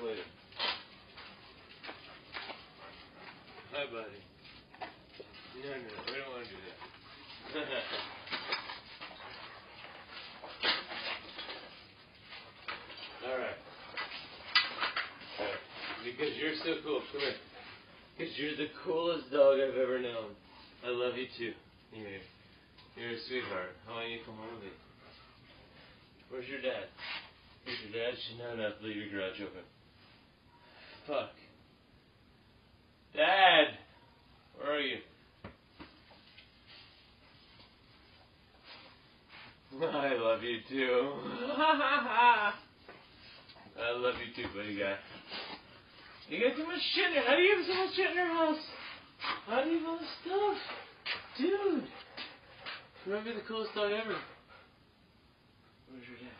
Hi, buddy. No, no, we don't want to do that. Alright. Alright. Because you're so cool. Come here. Because you're the coolest dog I've ever known. I love you too. You're, you're a sweetheart. How about you come home with me? Where's your dad? Where's your dad? She's not enough to leave your garage open. Fuck. Dad! Where are you? I love you too. Ha ha ha. I love you too, buddy guy. You got too much shit in there. How do you have so much shit in your house? How do you have all this stuff? Dude! You might be the coolest dog ever. Where's your dad?